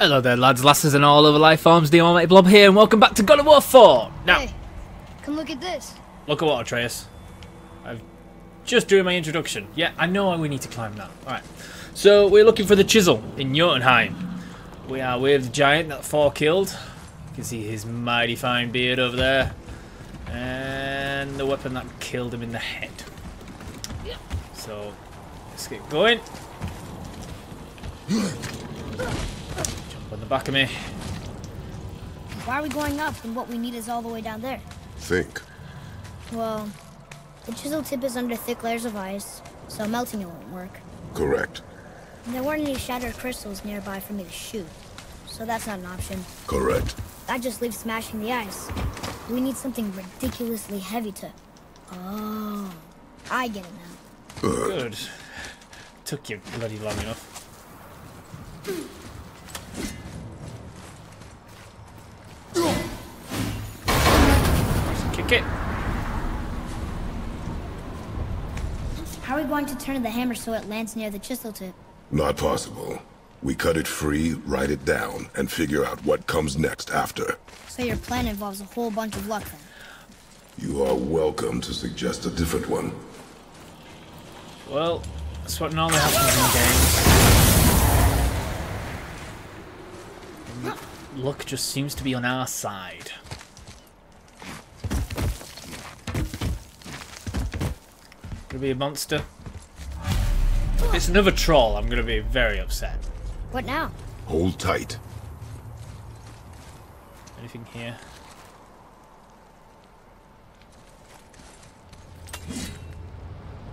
Hello there, lads, lasses, and all over life forms. The Almighty Blob here, and welcome back to God of War 4. Now, Hey, come look at this. look at what, Atreus. I've just doing my introduction. Yeah, I know we need to climb that. Alright. So, we're looking for the chisel in Jotunheim. We are with the giant that Thor killed. You can see his mighty fine beard over there. And the weapon that killed him in the head. Yeah. So, let's get going. Jump on the back of me. Why are we going up when what we need is all the way down there? Think. Well, the chisel tip is under thick layers of ice, so melting it won't work. Correct. And there weren't any shattered crystals nearby for me to shoot, so that's not an option. Correct. That just leaves smashing the ice. We need something ridiculously heavy to... Oh, I get it now. Good. Took you bloody long enough. Just kick it. How are we going to turn the hammer so it lands near the chisel tip? Not possible. We cut it free, write it down, and figure out what comes next after. So your plan involves a whole bunch of luck then. You are welcome to suggest a different one. Well, that's what normally happens in games. Luck just seems to be on our side. Gonna be a monster. If it's another troll, I'm gonna be very upset. What now? Hold tight. Anything here?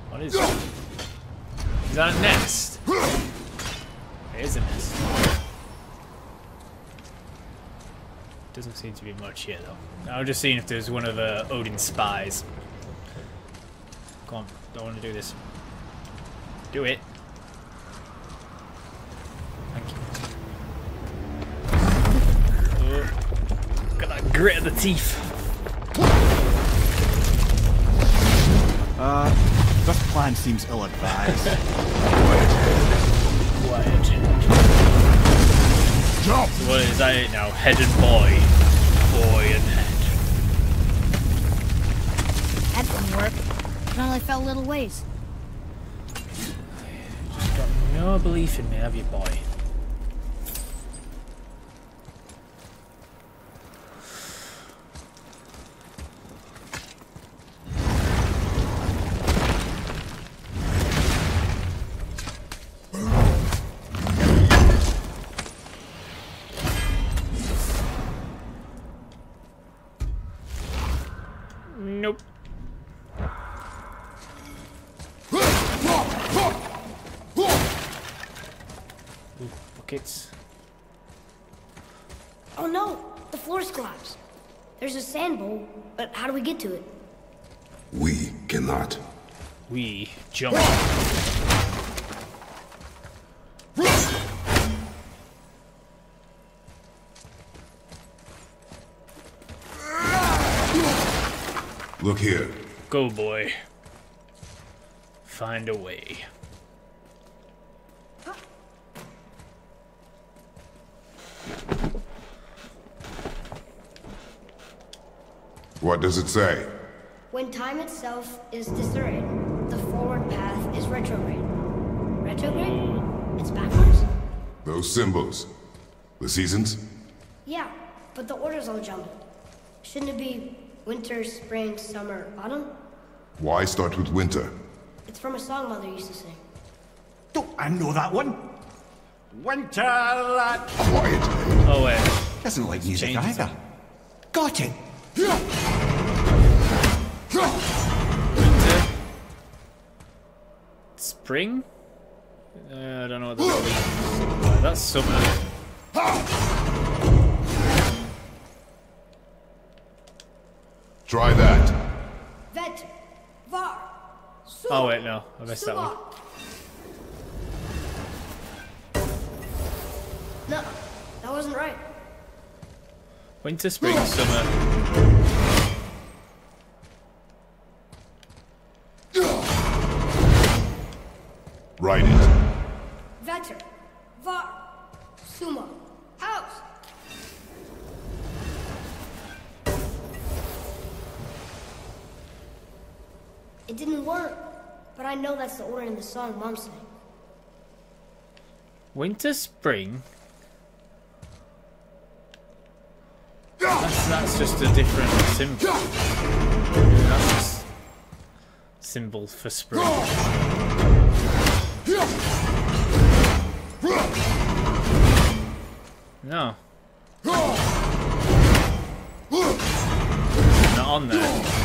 What is that? Is that a nest? It is a nest. Doesn't seem to be much here though. I was just seeing if there's one of uh, Odin's spies. Come on, don't want to do this. Do it. Thank you. Oh, got that grit of the teeth. Uh, this plan seems ill-advised. Quiet. Jump! What is that now? Head and boy. Boy and head. That didn't work. It only fell little ways. Just got no belief in me, have you, boy? Sand bowl, but how do we get to it? We cannot. We jump. Look here. Go, boy. Find a way. What does it say? When time itself is disarrayed, the forward path is retrograde. Retrograde? It's backwards? Those symbols. The seasons? Yeah, but the order's all jumbled. Shouldn't it be winter, spring, summer, autumn? Why start with winter? It's from a song Mother used to sing. Don't I know that one? Winter lad. Quiet. Oh, wait. Doesn't like music changes either. Got it. Spring? Uh, I don't know what that means. Uh, that's summer. Try that. Vet, Var, Oh, wait, no. I missed that one. No, that wasn't right. Winter, spring, summer. That's the order in the song Mom sang. Winter, spring. That's, that's just a different symbol. That's just symbol for spring. No. Not on there.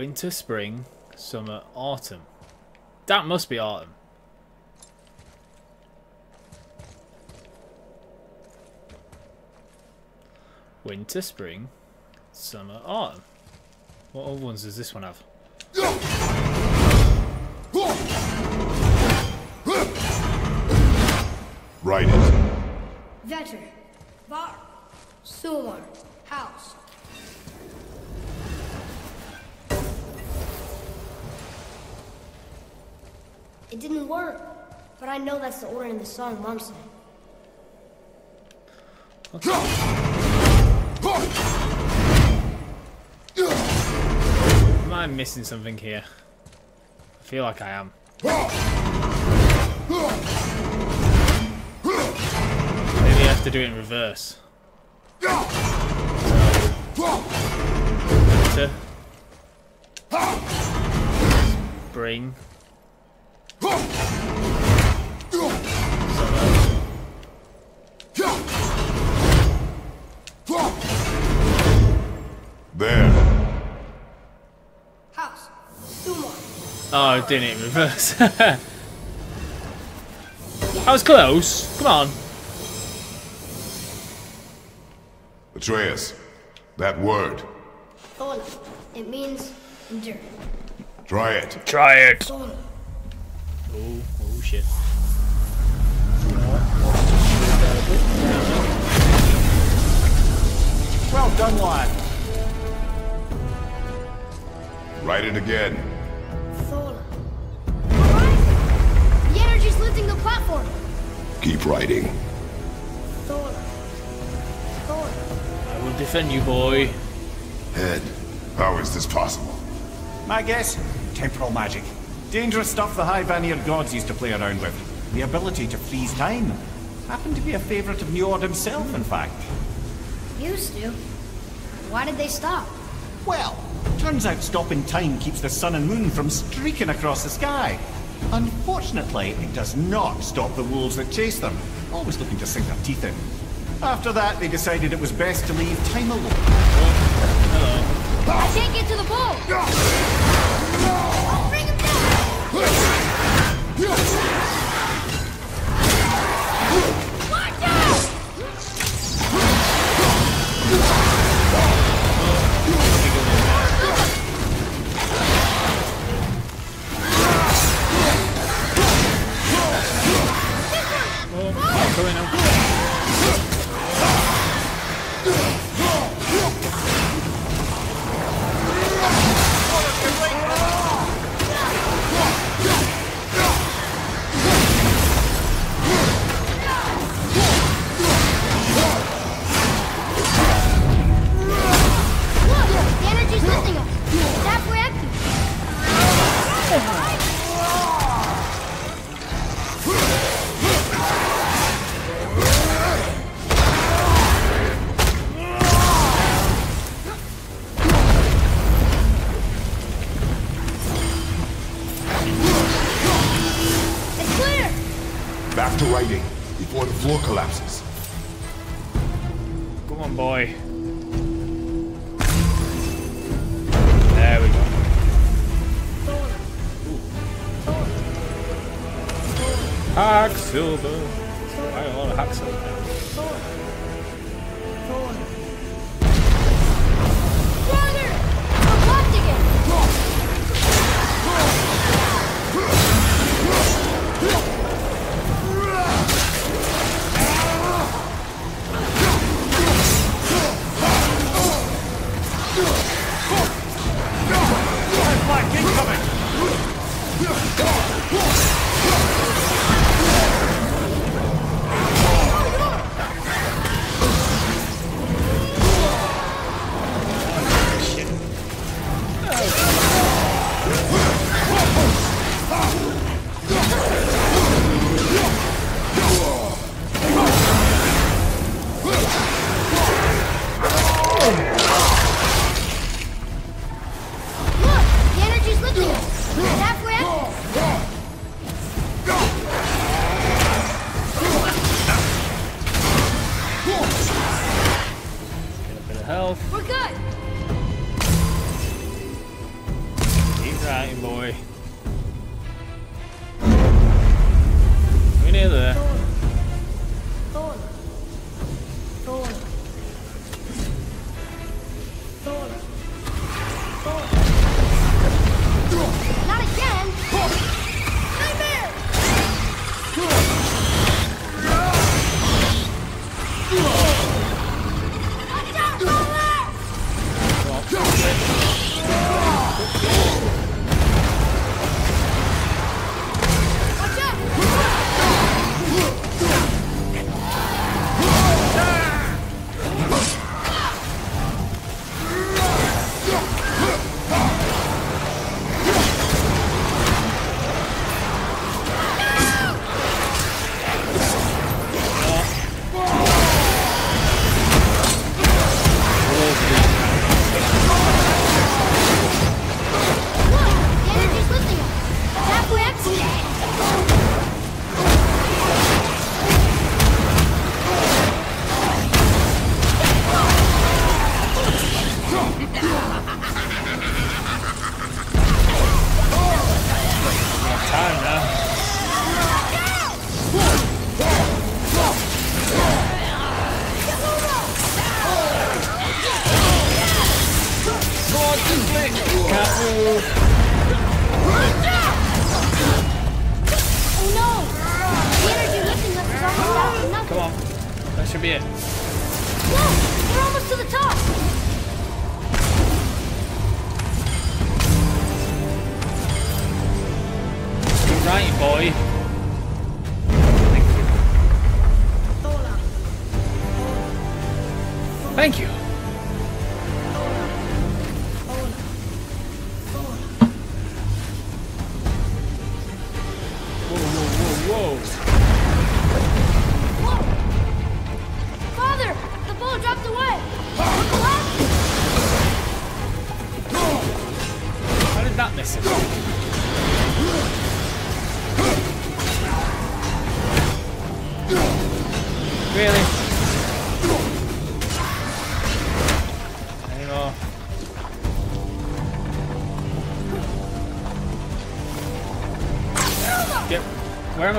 Winter, spring, summer, autumn. That must be autumn. Winter, spring, summer, autumn. What other ones does this one have? Write it. Vetter. Var. Sumar. I know that's the order in the song Mom sang. Am I missing something here? I feel like I am. Maybe I have to do it in reverse. Winter. Spring. Oh, I did it in reverse. I was close. Come on. Atreus. That word. Thola. It means endure. Try it. Try it. Thola. Oh, oh shit. Well done, lad. Write it again. The energy's lifting the platform. Keep writing. Thor. Thola. I will defend you, boy. Head. How is this possible? My guess? Temporal magic. Dangerous stuff the High Vanir gods used to play around with. The ability to freeze time. Happened to be a favorite of Njord himself, in fact. Used to. Why did they stop? Well, turns out stopping time keeps the sun and moon from streaking across the sky. Unfortunately, it does not stop the wolves that chase them, always looking to sink their teeth in. After that, they decided it was best to leave time alone. Hello. I can't get to the boat! I'll bring him down!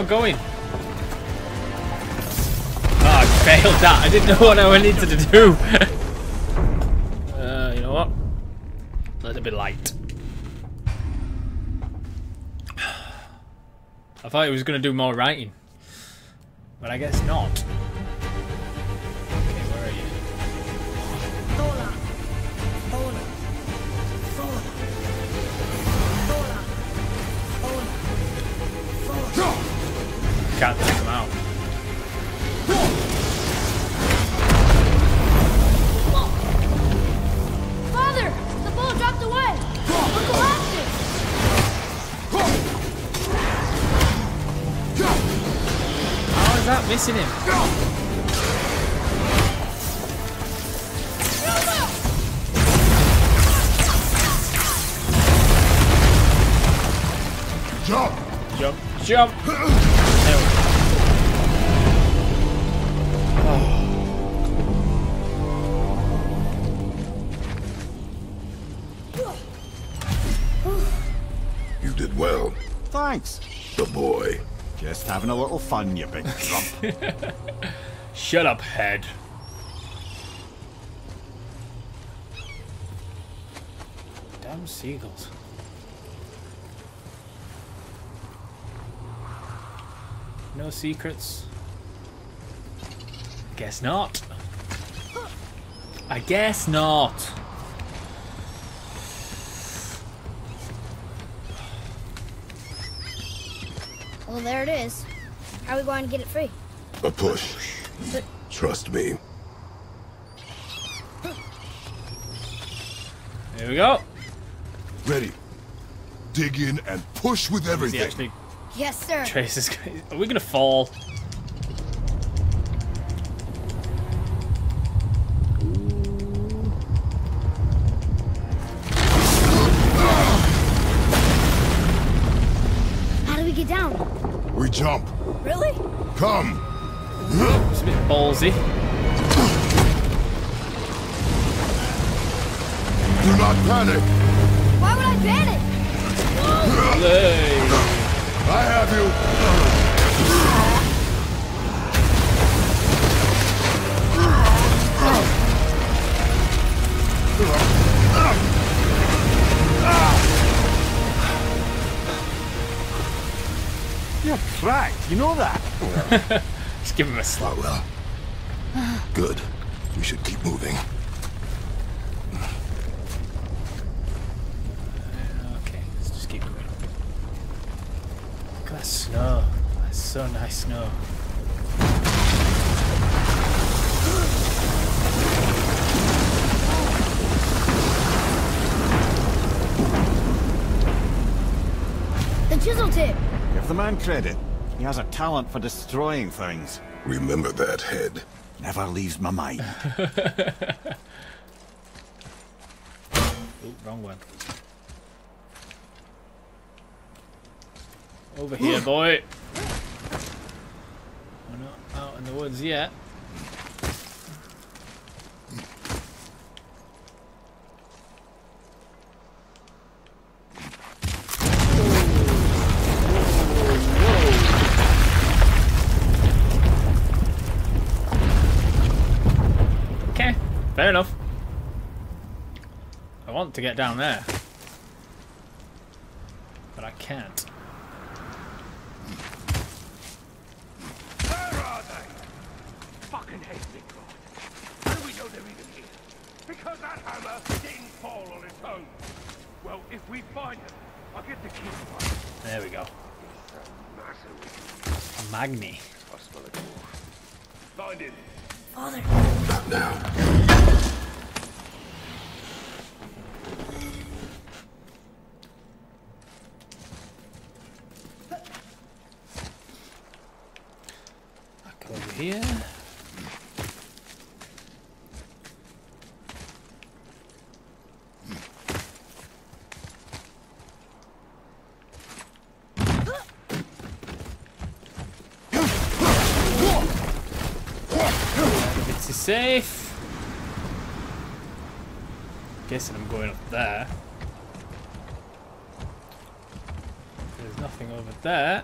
I going? Oh, I failed that. I didn't know what I needed to do. uh, you know what? Let it bit light. I thought he was going to do more writing. Jump, jump! There we go. You did well, Thanks. the boy. Just having a little fun, you big grump. Shut up, head. Damn seagulls. No secrets. Guess not. I guess not. Well, there it is. How are we going to get it free? A push. But Trust me. Here we go. Ready. Dig in and push with Is he everything. Actually yes, sir. Trace is. Are we gonna fall? How do we get down? We jump. Really? Come. It's a bit ballsy. Do not panic! Just give him a slap. Oh well. Good. We should keep moving. Uh, okay, let's just keep moving. Look at that snow. That's so nice snow. The chisel tip. Give the man credit. He has a talent for destroying things. Remember that head. Never leaves my mind. Ooh, wrong one. Over here, boy. We're not out in the woods yet. Fair enough. I want to get down there. But I can't. Where are they? Fucking hate me, God. How do we know they're even here? Because that hammer didn't fall on its own. Well, if we find them, I'll get the key one. There we go. A Magni. I smell a dwarf. Find him. Father. Not now. Back over here. It's is safe. Guessing I'm going up there. There's nothing over there.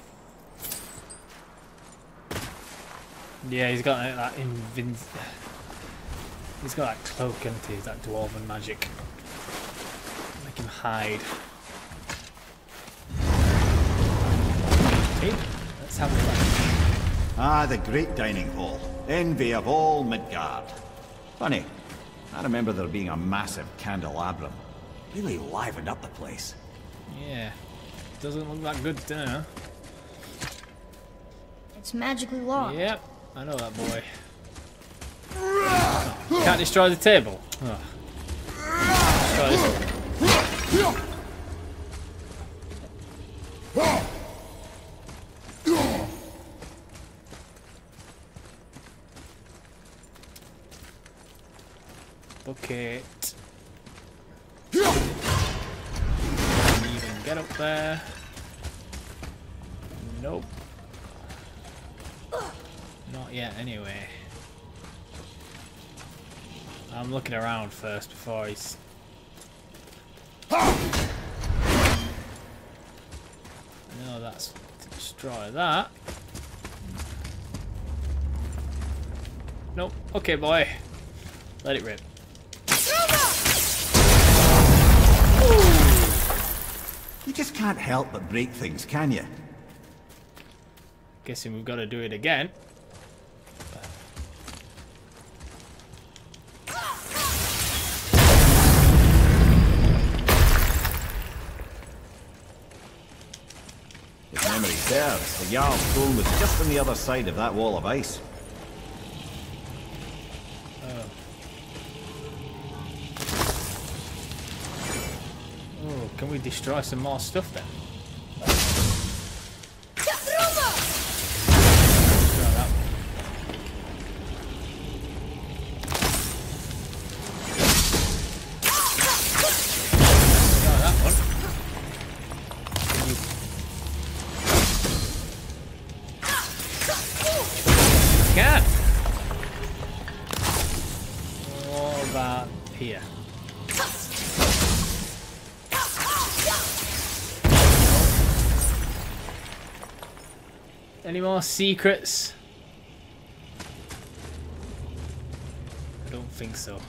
Yeah, he's got like, that invin. He's got that cloak, and he? That dwarven magic. Make him hide. Okay, let's have a look. Ah, the great dining hall. Envy of all Midgard. Funny, I remember there being a massive candelabrum. Really livened up the place. Yeah, doesn't look that good dinner. It's magically locked. Yep, I know that boy. Can't destroy the table. Oh. Bucket. Can you even get up there? Nope. Not yet, anyway. I'm looking around first before he's. No, that's to destroy that. Nope. Okay, boy. Let it rip. You just can't help but break things, can you? Guessing we've got to do it again. The Jarl's throne was just on the other side of that wall of ice. Oh, can we destroy some more stuff then? Secrets? I don't think so.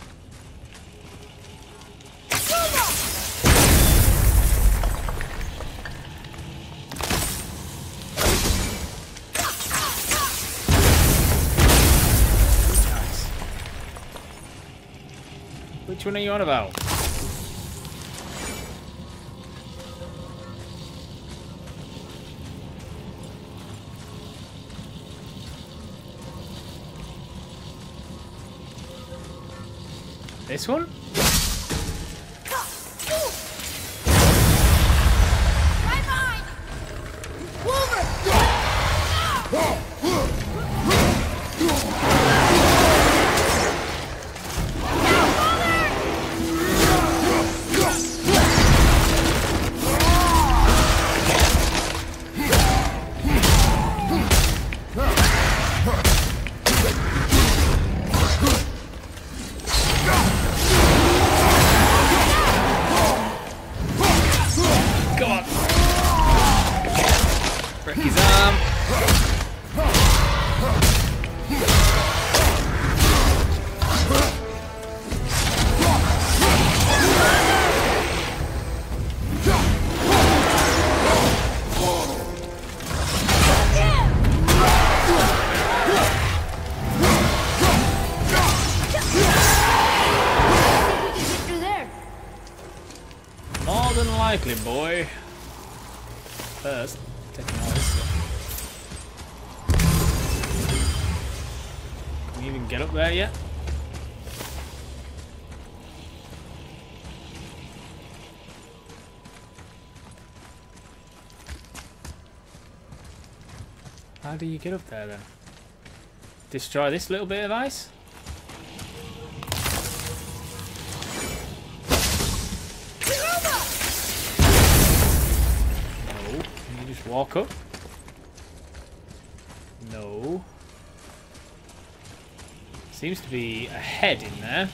Which one are you on about? This one? Likely, boy. First, taking all. Can we even get up there yet? How do you get up there then? Destroy this little bit of ice? Walk up? No. Seems to be a head in there.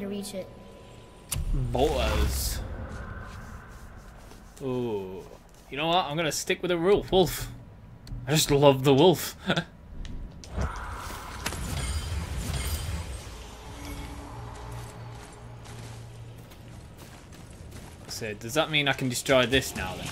To reach it. Bolters. Ooh. You know what? I'm gonna stick with a wolf. Wolf. I just love the wolf. so does that mean I can destroy this now then?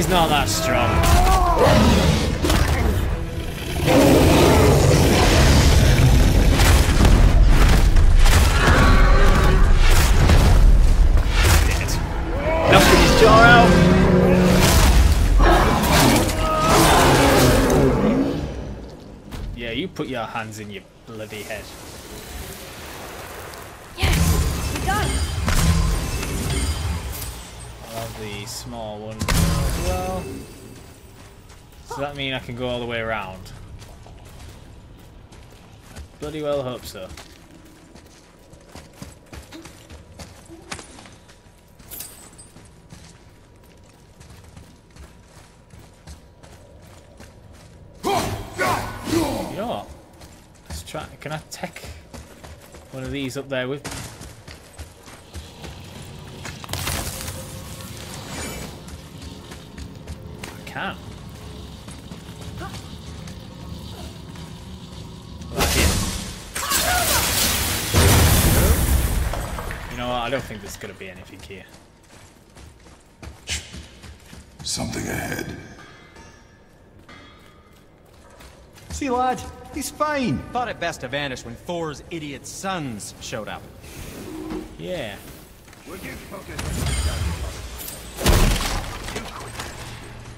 He's not that strong. Out. Yeah, you put your hands in your bloody well hope so. You? Let's try. Can I take one of these up there with? I can. I don't think there's going to be anything here. Something ahead. See, lad, he's fine. Thought it best to vanish when Thor's idiot sons showed up. Yeah. Would you focus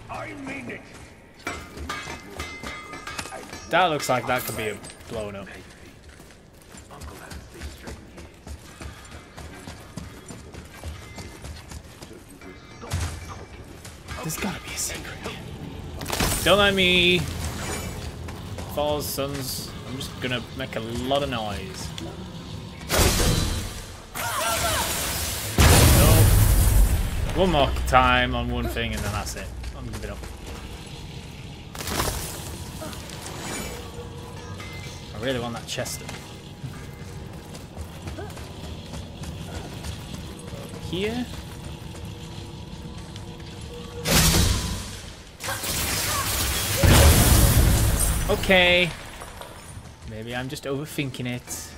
I mean it. That looks like that could be a blown up. There's gotta be a secret. Don't let me Thor's sons. I'm just gonna make a lot of noise. Nope. One more time on one thing and then that's it. I'm giving up. I really want that chest. Here. Okay. Maybe I'm just overthinking it.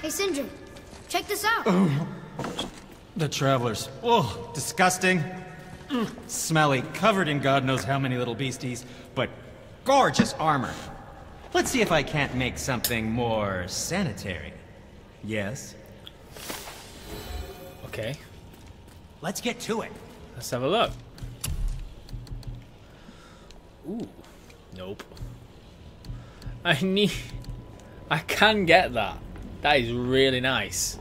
Hey, Sindri, check this out. The travelers. Oh, disgusting. Mm, Smelly, covered in God knows how many little beasties, but gorgeous armor. Let's see if I can't make something more sanitary. Yes? Okay. Let's get to it. Let's have a look. Ooh. Nope. I need... I can get that. That is really nice.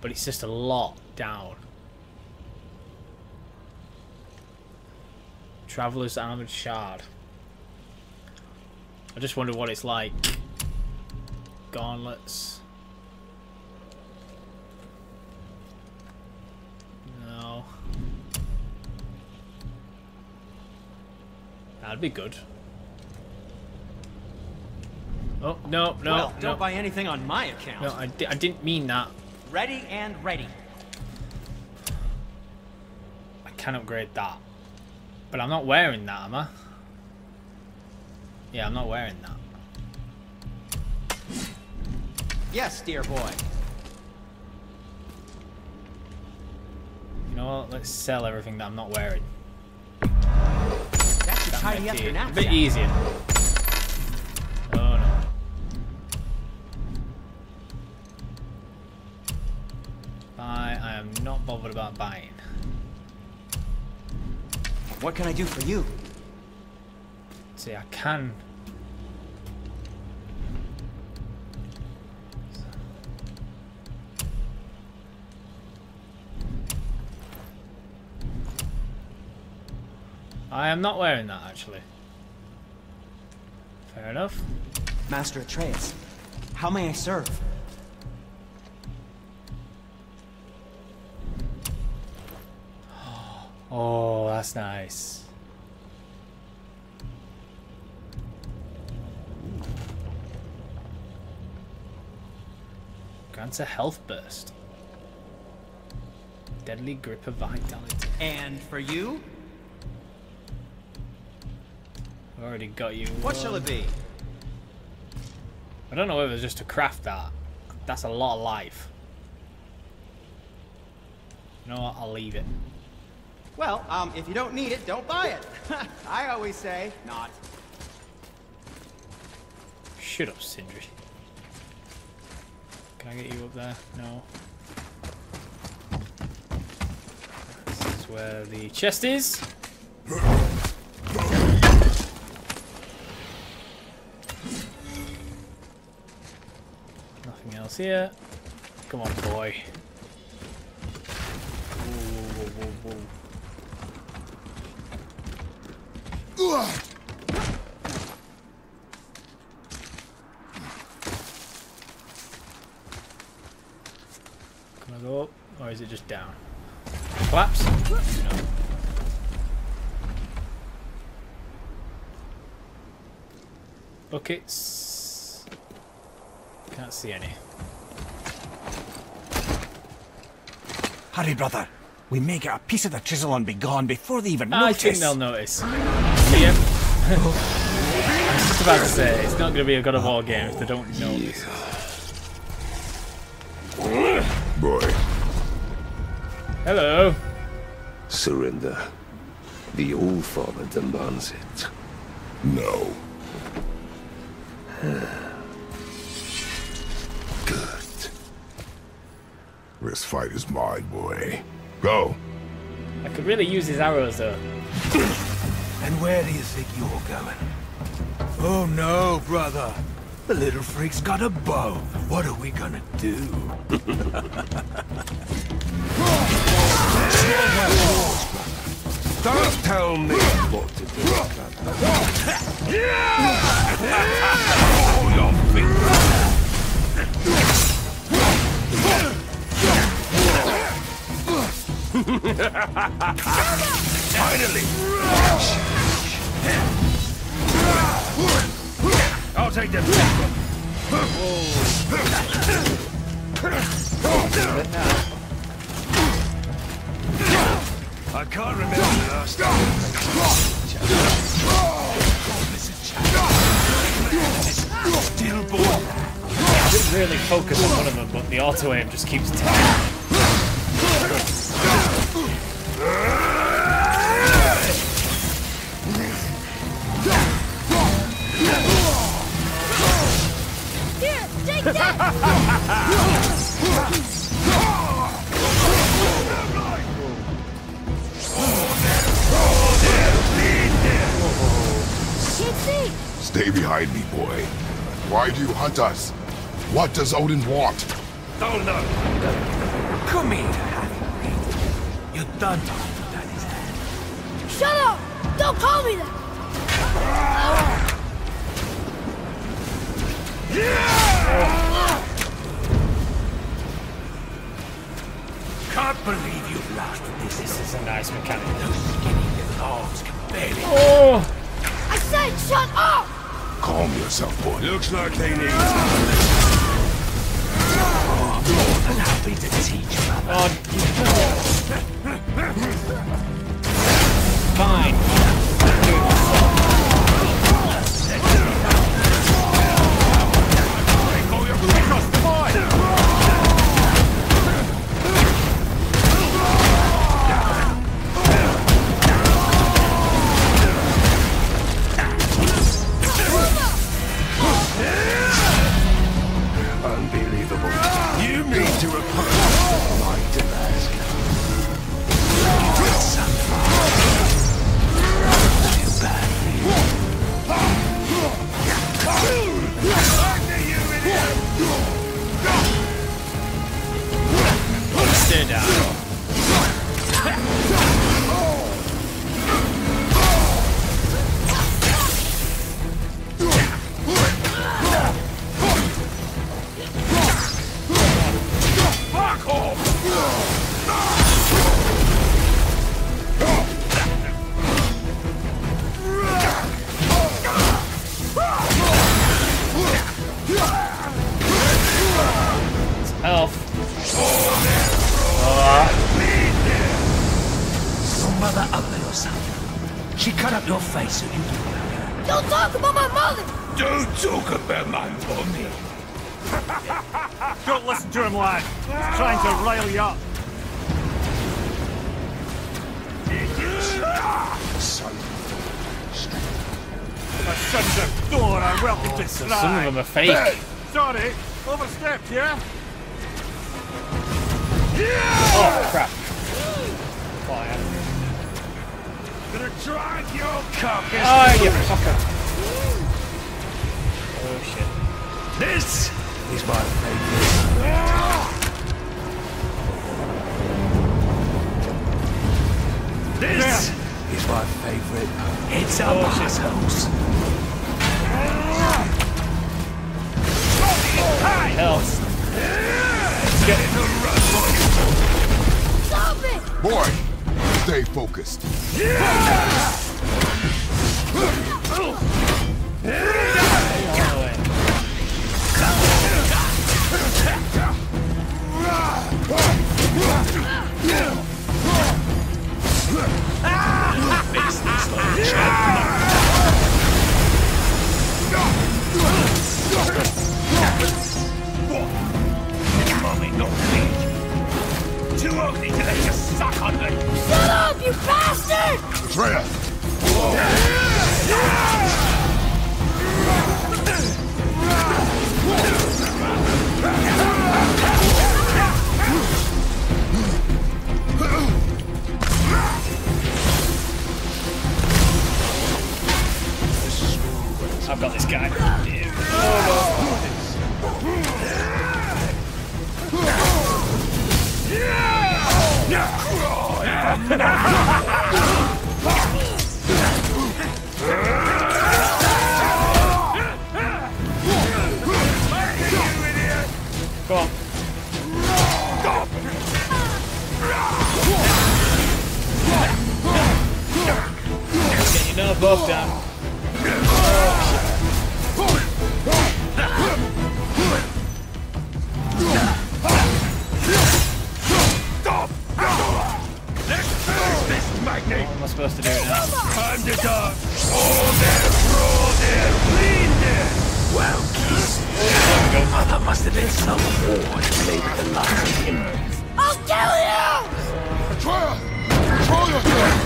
But it's just a lot down. Traveler's Armored Shard. I just wonder what it's like. Gauntlets. No. That'd be good. Oh, no, no, well, no. don't buy anything on my account. No, I, di- I didn't mean that. Ready and ready. I can upgrade that. But I'm not wearing that, am I? Yeah, I'm not wearing that. Yes, dear boy. You know what? Let's sell everything that I'm not wearing. Tidy up your a bit easier. Oh no. Buy. I am not bothered about buying. What can I do for you? See, I can. I am not wearing that actually. Fair enough. Master Atreus, how may I serve? Oh, that's nice. Grants a health burst. Deadly grip of vitality. And for you, I've already got you. what shall it be? I don't know whether it's just to craft that. That's a lot of life. You know what? I'll leave it. Well, um, if you don't need it, don't buy it. I always say, not. Shut up, Sindri. Can I get you up there? No. This is where the chest is. Nothing else here. Come on, boy. Whoa, whoa, whoa. Can I go up? Or is it just down? Collapse? No. Buckets. Can't see any. Hurry, brother. We may get a piece of the chisel and be gone before they even I notice. think they'll notice. See ya. I was just about to say, it's not going to be a God of War game if they don't notice. Boy, Hello. Surrender. The All-Father demands it. no. Fight is mine, boy. Go. I could really use his arrows though. And where do you think you're going? Oh no, brother. The little freak's got a bow. What are we gonna do? Don't tell me what to do. Finally! I'll take them. I can't remember the last time. Still born. I didn't really focus on one of them, but the auto aim just keeps telling. Stay behind me, boy. Why do you hunt us? What does Odin want? Oh no! Come here, half-breed. You done talking to Daddy's head. Shut up! Don't call me that! Can't believe you've lasted this This is a nice mechanic. skinny little arms can barely Oh! I said shut up! Calm yourself, boy. Looks like they need. more than happy to teach, brother. Oh, Fine. Oh, you're across Health. Your mother ugly or something. She cut up your face so you do Don't talk about my mother! Don't talk about my mommy. Don't listen to him, lad. He's trying to rile you up. Son My son's a door I welcome to So some of them are fake. Sorry, overstepped, yeah? Oh crap. Fire. Gonna drag your carcass. Oh, you fucker. Oh shit. This He's my favorite. This He's my favorite. It's Oh, up shit. assholes. Health. Stop it! Boy, stay focused. Oh, wait. Too ugly to let you suck on me. Shut up, you bastard! Freya! I've got this guy. Come on. Get your both down. Time to die. Oh, there, bro, there, clean there. Well, kiss. Mother must have been some whore to play with the likes of him. I'll kill you! Freya! Control yourself!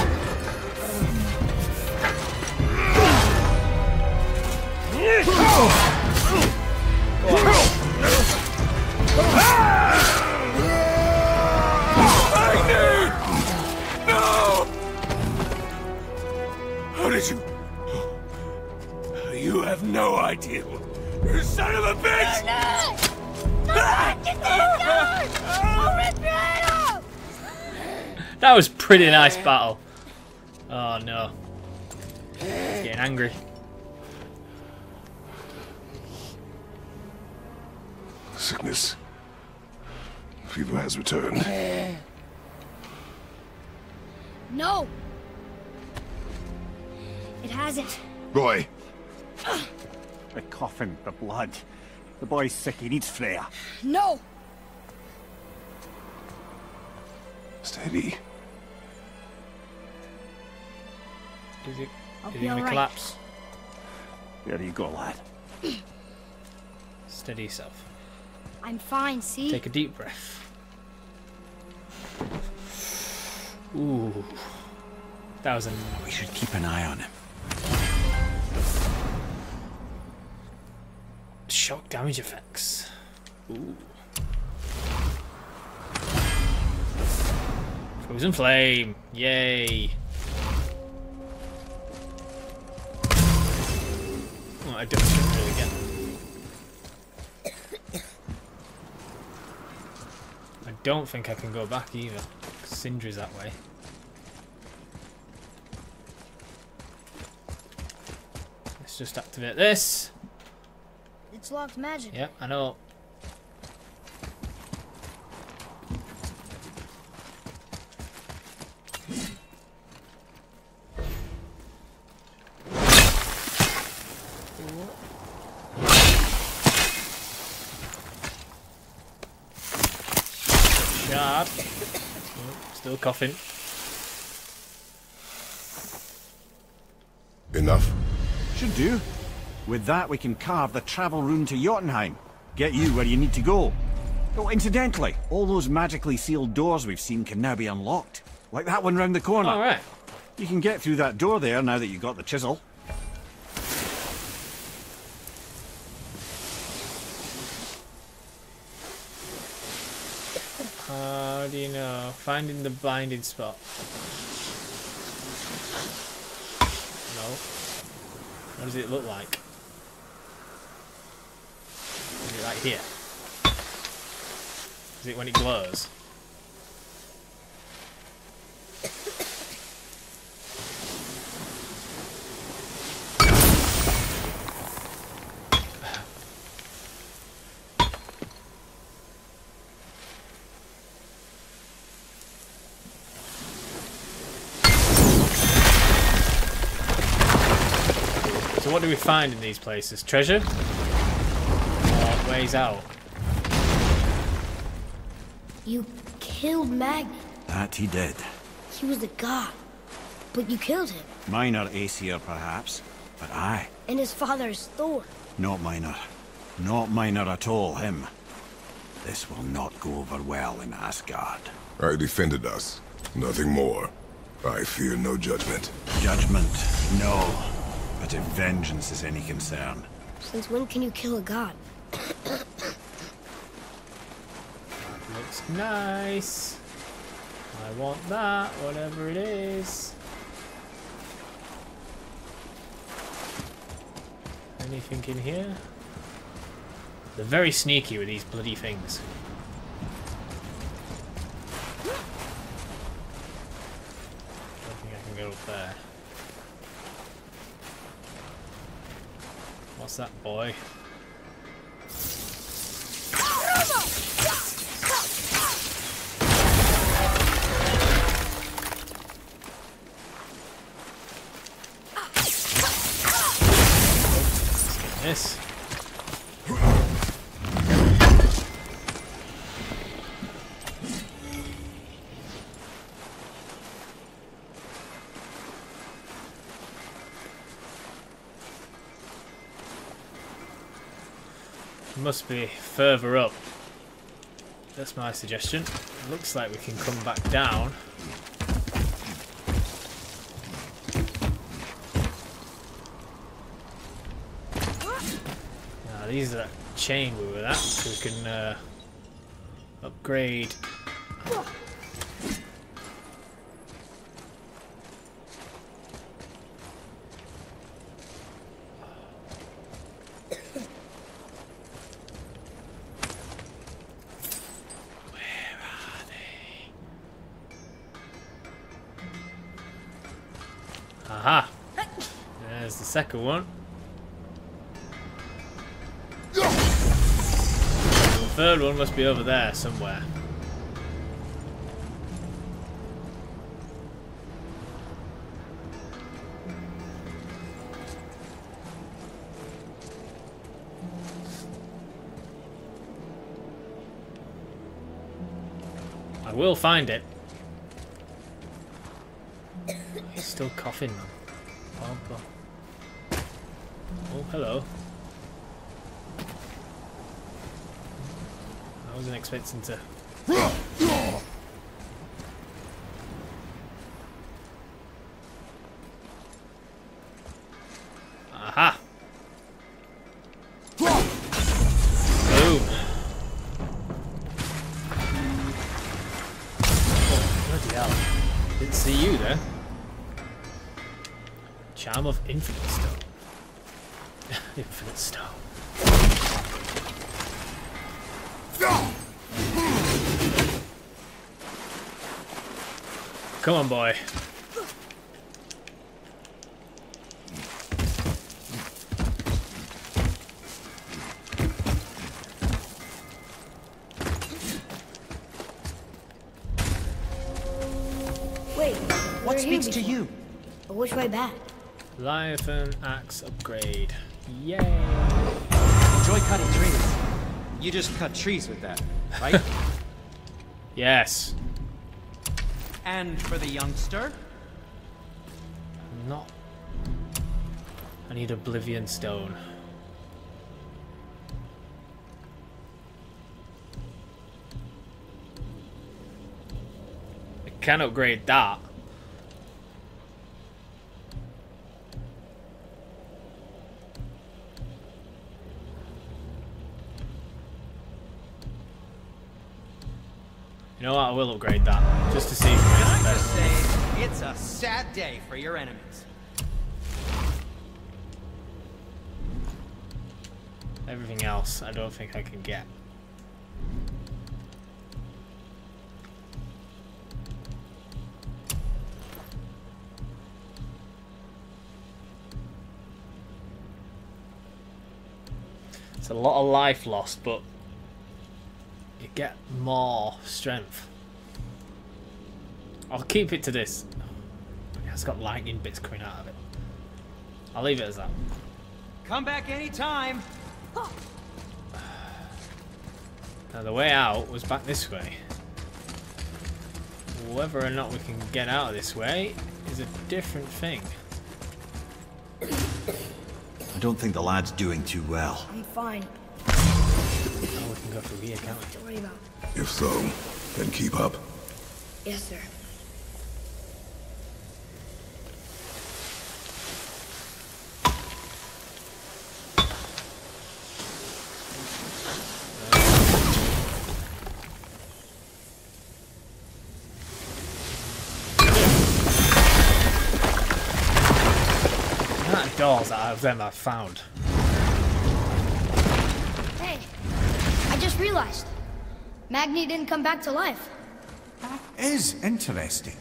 Pretty nice battle. Oh no. He's getting angry. Sickness. Fever has returned. No! It hasn't. Roy, The coffin, the blood. The boy's sick, he needs Freya. No! steady. Is he, I'll is he gonna alright. collapse? There you go, lad. Steady yourself. I'm fine, see? Take a deep breath. Ooh. That was a We should keep an eye on him. shock damage effects. Ooh. Frozen flame. Yay. I don't really get. I don't think I can go back either. Sindri's that way. Let's just activate this. It's locked magic. Yep, I know. Sharp. Oh, still coughing. Enough? Should do. With that, we can carve the travel rune to Jotunheim. Get you where you need to go. Oh, incidentally, all those magically sealed doors we've seen can now be unlocked. Like that one round the corner. Alright. You can get through that door there now that you've got the chisel. How do you know? Finding the blinding spot. No. What does it look like? Is it like here? Is it when it glows? What do we find in these places? Treasure? Or ways out? You killed Magni. That he did. He was a god. But you killed him. Minor Aesir, perhaps. But I, And his father is Thor. not minor. Not minor at all, him. This will not go over well in Asgard. I defended us. Nothing more. I fear no judgment. Judgment, no. But if vengeance is any concern, Since when can you kill a god? Looks nice. I want that, whatever it is. Anything in here? They're very sneaky with these bloody things. don't think I can go up there. What's that boy? Must be further up. That's my suggestion. Looks like we can come back down. Now these are that chain we were at, so we can uh, upgrade. Second one. The third one must be over there somewhere. I will find it. He's still coughing, man. Oh, God. Hello. I wasn't expecting to. Come on, boy. Wait, What we were here speaks to you? But which way back? Leviathan axe upgrade. Yay! Enjoy cutting trees. You just cut trees with that, right? Yes. And for the youngster? Not. I need Oblivion Stone. I can upgrade that. You know what? I will upgrade that just to see Can I just say, it's a sad day for your enemies. Everything else, I don't think I can get. It's a lot of life lost, but you get more strength. I'll keep it to this. It's got lightning bits coming out of it. I'll leave it as that. Come back anytime. Now the way out was back this way. Whether or not we can get out of this way is a different thing. I don't think the lad's doing too well. I'm fine. Oh, we can go through here, can't we? Don't worry about. If so, then keep up. Yes, sir. The amount out of them I've uh, found. Hey, I just realized. Magni didn't come back to life. Is interesting.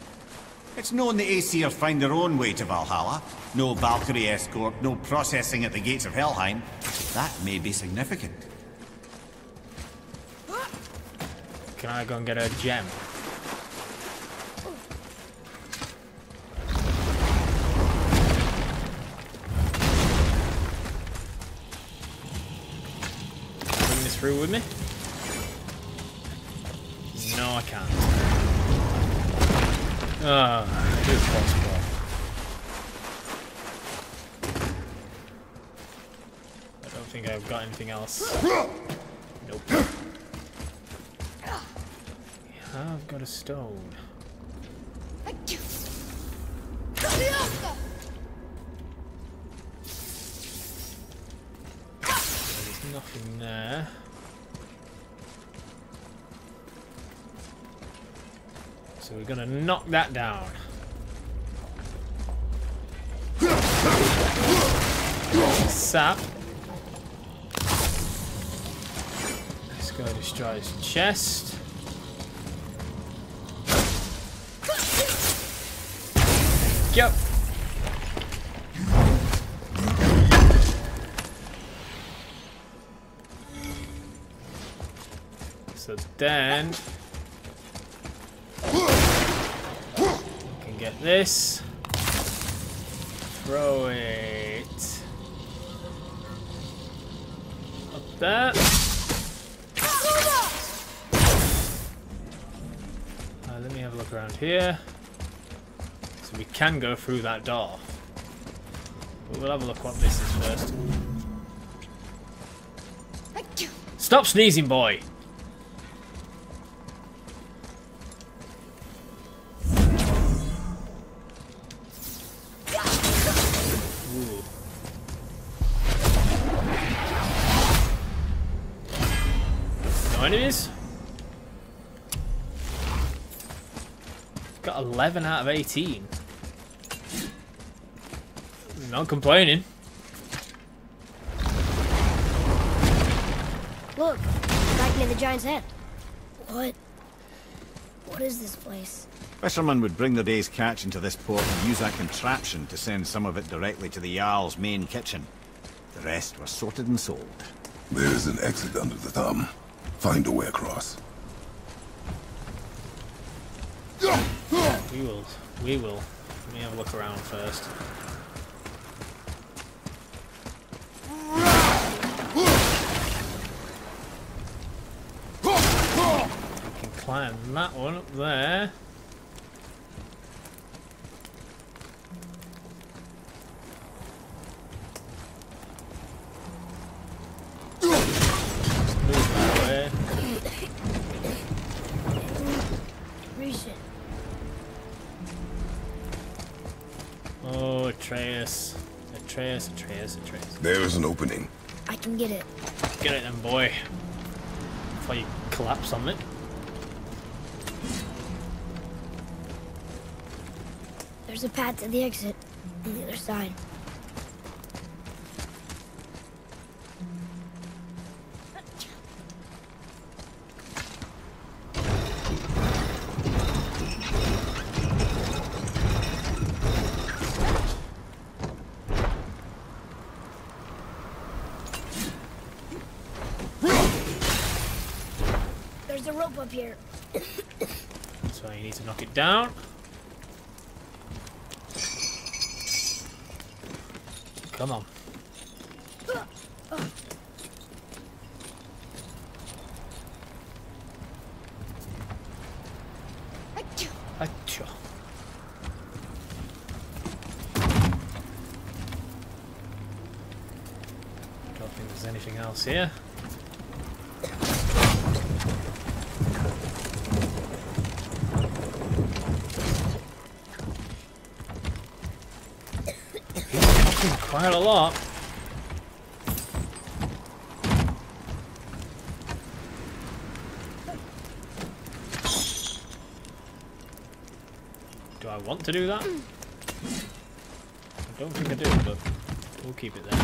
It's known the Aesir find their own way to Valhalla. No Valkyrie escort, no processing at the gates of Helheim. That may be significant. Can I go and get a gem? Through with me? No, I can't. Ah, it is possible. I don't think I've got anything else. Nope. I've got a stone. There's nothing there. So we're gonna knock that down. Sap. Let's go destroy his chest. Yep. So then this. Throw it up there. Uh, let me have a look around here. So we can go through that door. But we'll have a look what this is first. Stop sneezing, boy! 11 out of 18. Hmm, Not complaining. Look, back near the giant's head. What? What is this place? Fishermen would bring their day's catch into this port and use that contraption to send some of it directly to the Jarl's main kitchen. The rest was sorted and sold. There's an exit under the thumb. Find a way across. We will. We will. Let me have a look around first. We can climb that one up there. Opening. I can get it. Get it then, boy. Before you collapse on it. There's a path to the exit on the other side. There's a rope up here. So you need to knock it down. Come on. Achoo. Don't think there's anything else here. Quite a lot. Do I want to do that? I don't think I do, but we'll keep it there.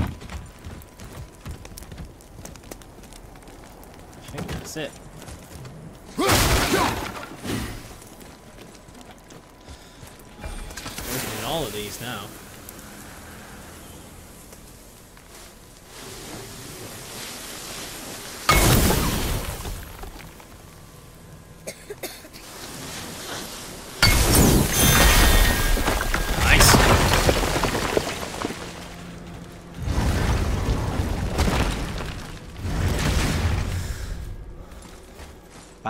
I think that's it. All of these now.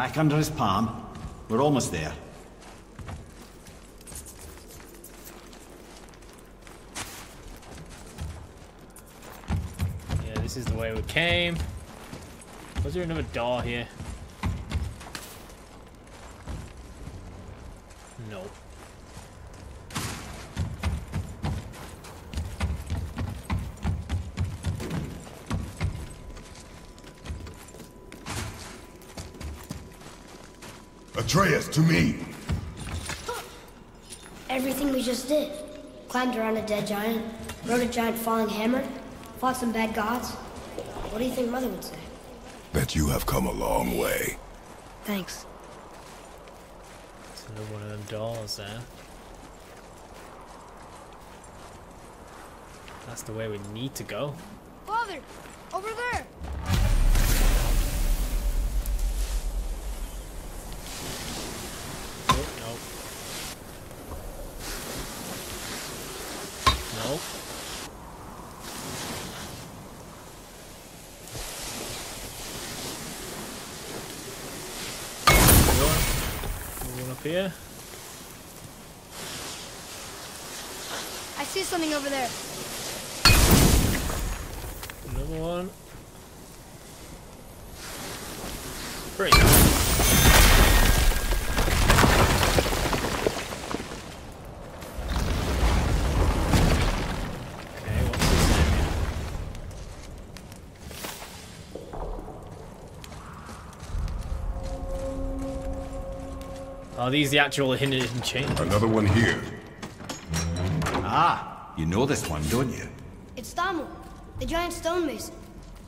Back under his palm. We're almost there. Yeah, this is the way we came. Was there another door here? No. Atreus, to me! Everything we just did. Climbed around a dead giant, rode a giant falling hammer, fought some bad gods. What do you think Mother would say? Bet you have come a long way. Thanks. There's another one of them doors there. Eh? That's the way we need to go. Father! Over there! Oh, no. No. One. One up here. I see something over there. Another one. Great. Okay, what's this area? Are these the actual hidden chambers? Another one here. You know this one, don't you? It's Thamur, the giant stonemason.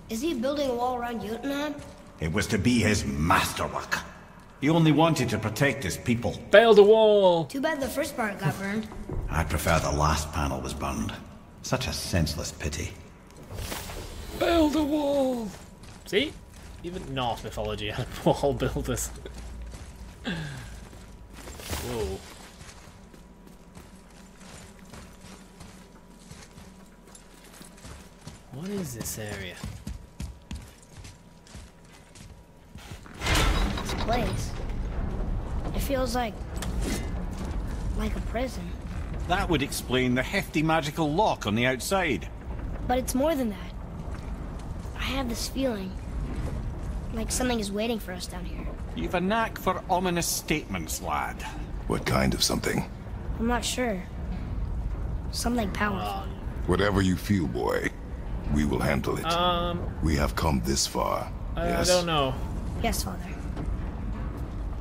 Is he building a wall around Jotunheim? It was to be his masterwork. He only wanted to protect his people. Build a wall! Too bad the first part got burned. I prefer the last panel was burned. Such a senseless pity. Build a wall! See? Even Norse mythology had wall builders. Whoa. What is this area? This place. It feels like... like a prison. That would explain the hefty magical lock on the outside. But it's more than that. I have this feeling. Like something is waiting for us down here. You've a knack for ominous statements, lad. What kind of something? I'm not sure. Something powerful. Whatever you feel, boy. We will handle it. Um, we have come this far. I, yes? I don't know. Yes, Father.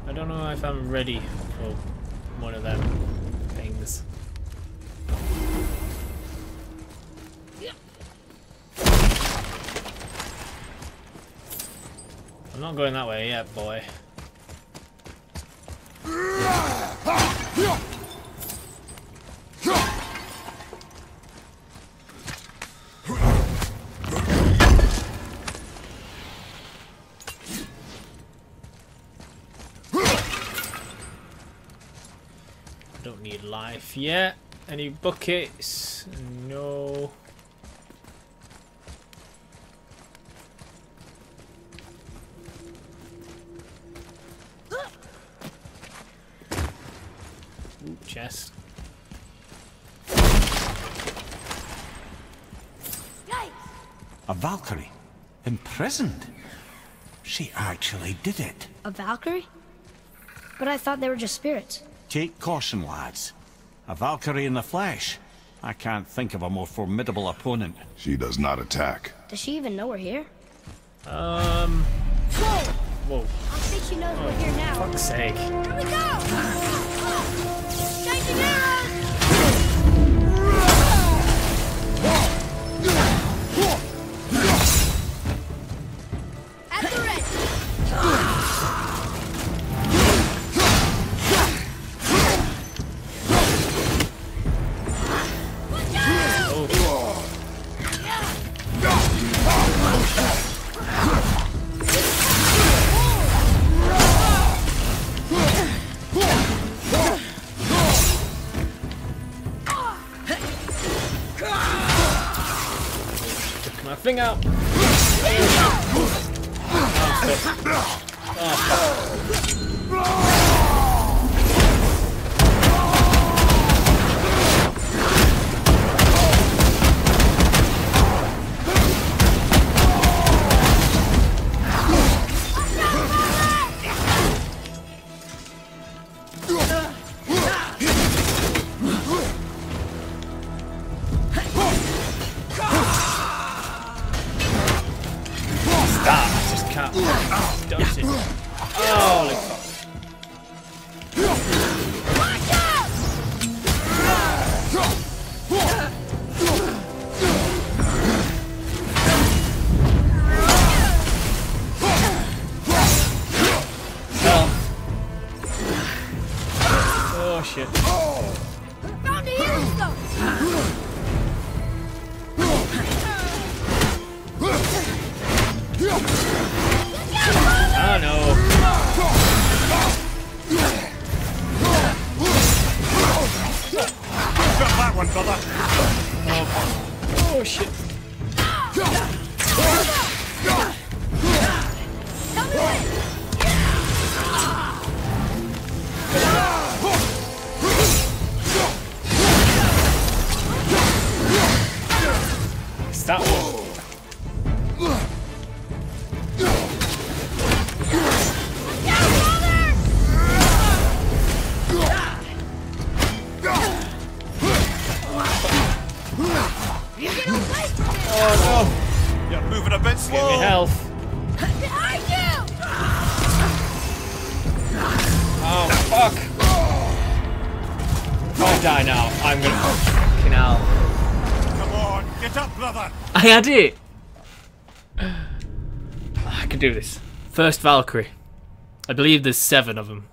I don't know if I'm ready for one of them things. I'm not going that way yet, boy. Life yet. Any buckets? No. Ooh, chest. A Valkyrie? Imprisoned? She actually did it. A Valkyrie? But I thought they were just spirits. Take caution, lads. A Valkyrie in the flesh. I can't think of a more formidable opponent. She does not attack. Does she even know we're here? Um. Whoa! Whoa. I think she knows we're here now. For Fuck's sake. Here we go! Changing Took I had it! I can do this. First Valkyrie. I believe there's seven of them.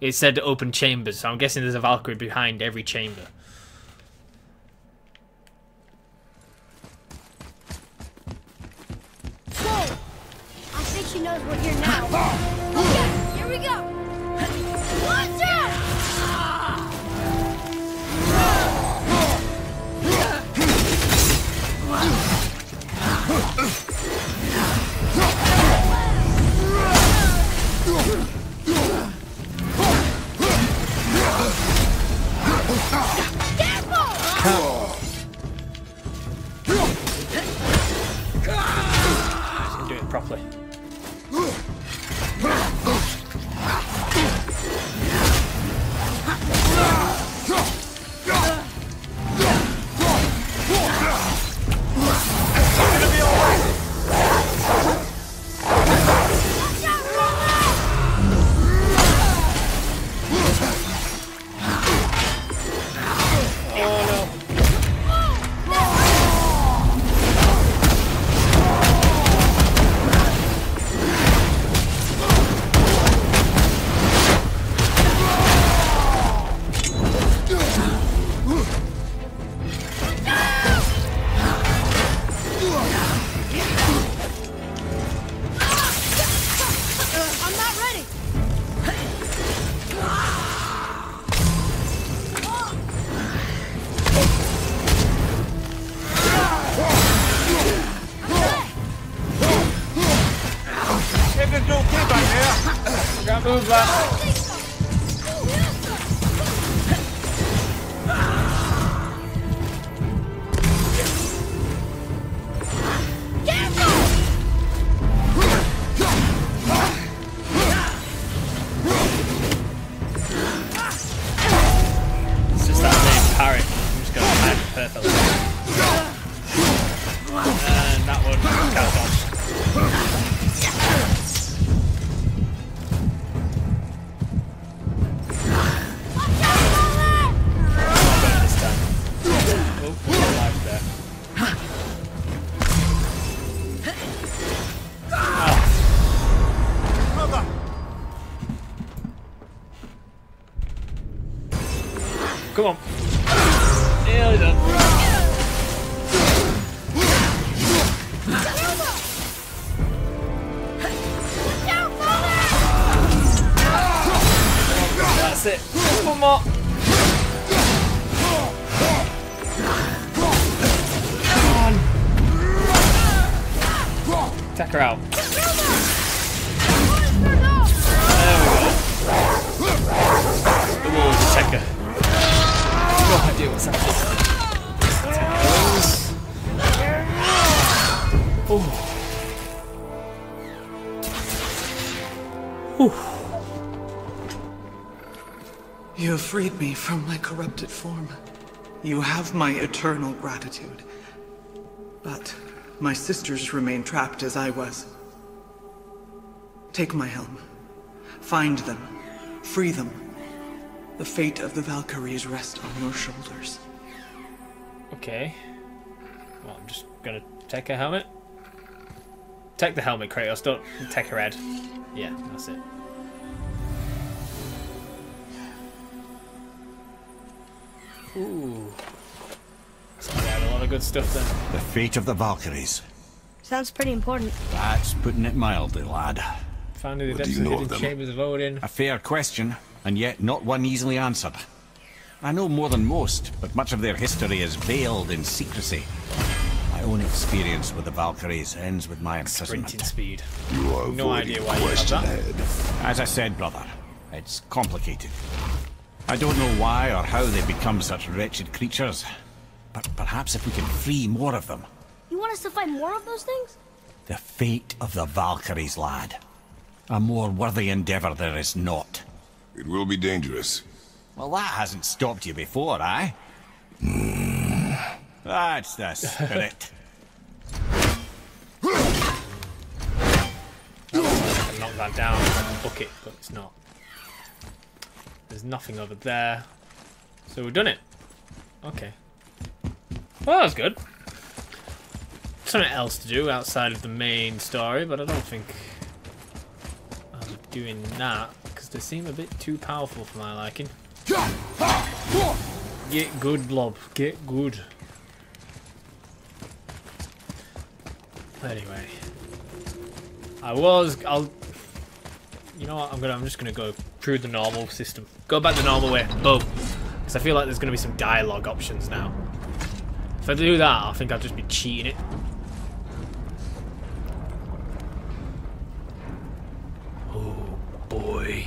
It said to open chambers, so I'm guessing there's a Valkyrie behind every chamber. Whoa! I think she knows we're here now. properly. Corrupted form. You have my eternal gratitude. But my sisters remain trapped as I was. Take my helm. Find them. Free them. The fate of the Valkyries rests on your shoulders. Okay. Well, I'm just gonna take her helmet. Take the helmet, Kratos. Don't take her head. Yeah, that's it. Ooh. So I had a lot of good stuff then. The fate of the Valkyries. Sounds pretty important. That's putting it mildly, lad. Finding the depths of know hidden of them? chambers of Odin. A fair question, and yet not one easily answered. I know more than most, but much of their history is veiled in secrecy. My own experience with the Valkyries ends with my imprisonment. Sprinting speed. You are No avoiding idea why you have that. ahead. As I said, brother, it's complicated. I don't know why or how they become such wretched creatures, but perhaps if we can free more of them. You want us to find more of those things? The fate of the Valkyries, lad. A more worthy endeavor there is not. It will be dangerous. Well, that hasn't stopped you before, eh? That's the spirit. I can knock that down and book it, but it's not. There's nothing over there. So we've done it. Okay. Well, that's good. Something else to do outside of the main story, but I don't think I'll be doing that because they seem a bit too powerful for my liking. Get good, Blob. Get good. Anyway. I was. I'll. You know what? I'm gonna. I'm just gonna go through the normal system. Go back the normal way. Boom. Because I feel like there's gonna be some dialogue options now. If I do that, I think I'll just be cheating it. Oh boy.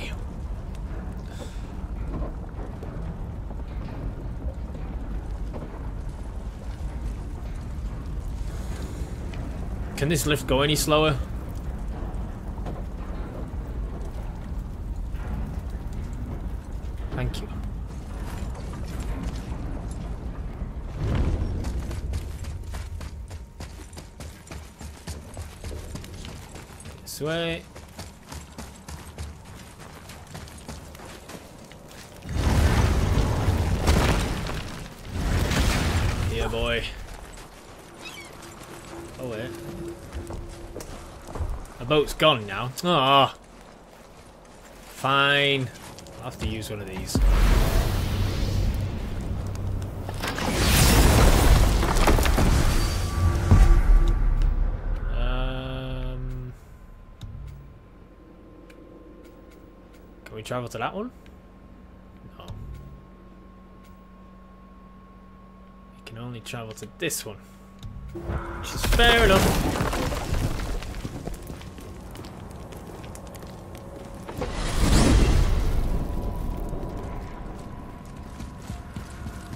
Can this lift go any slower? Thank you. Way. Yeah, boy. Oh wait. The boat's gone now. Ah. Fine. I'll have to use one of these. Travel to that one? No. You can only travel to this one. Which is fair enough.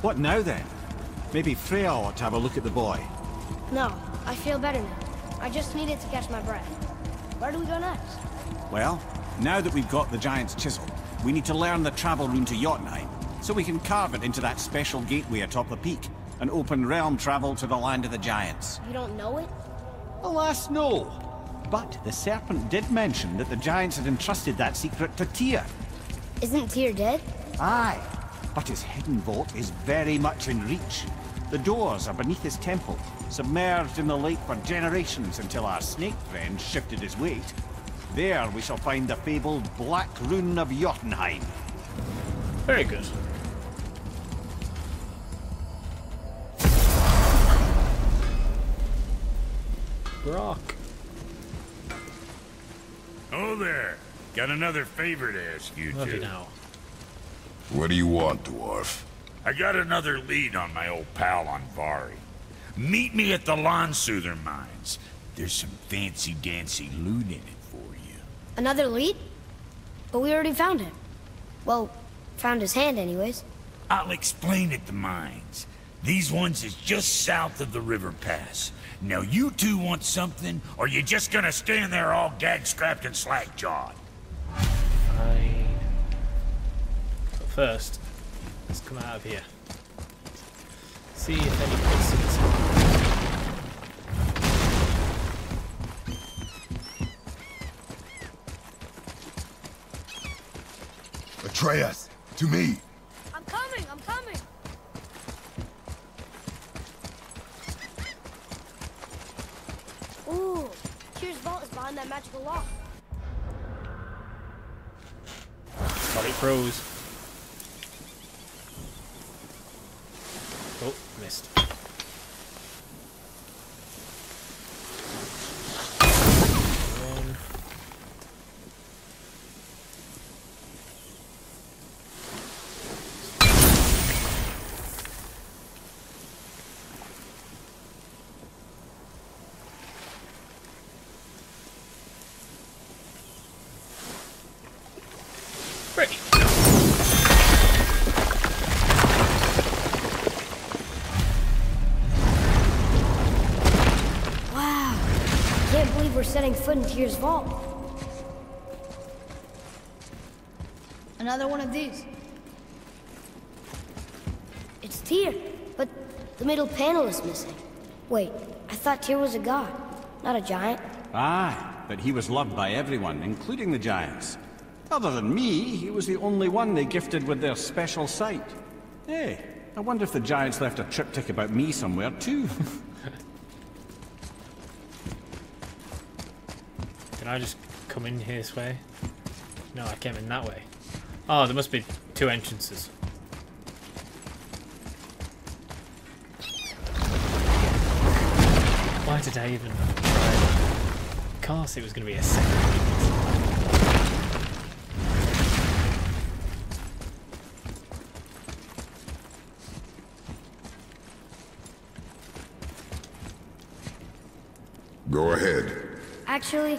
What now then? Maybe Freya ought to have a look at the boy. No, I feel better now. I just needed to catch my breath. Where do we go next? Well, now that we've got the giant's chisel, we need to learn the travel rune to Jotunheim, so we can carve it into that special gateway atop the peak, and open realm travel to the land of the giants. You don't know it? Alas, no. But the serpent did mention that the giants had entrusted that secret to Tyr. Isn't Tyr dead? Aye, but his hidden vault is very much in reach. The doors are beneath his temple, submerged in the lake for generations until our snake friend shifted his weight. There we shall find the fabled Black Rune of Jotunheim. Very good. Brok. Oh there. Got another favor to ask you Love two. you now. What do you want, dwarf? I got another lead on my old pal on Vari. Meet me at the Landsuther mines. There's some fancy-dancy loot in it for you. Another lead? But we already found him. Well, found his hand anyways. I'll explain at the mines. These ones is just south of the river pass. Now you two want something, or you just gonna stand there all gag-scrapped and slack-jawed? Fine. But first, let's come out of here. See if any cutscenes. Atreus, to me. I'm coming, I'm coming. Ooh, Tyr's vault is behind that magical lock. Thought it froze. Oh, foot vault. Another one of these. It's Tyr, but the middle panel is missing. Wait, I thought Tyr was a god, not a giant. Ah, but he was loved by everyone, including the giants. Other than me, he was the only one they gifted with their special sight. Hey, I wonder if the giants left a triptych about me somewhere too. Can I just come in here this way? No, I came in that way. Oh, there must be two entrances. Why did I even try? Of course it was going to be a second. Go ahead. Actually,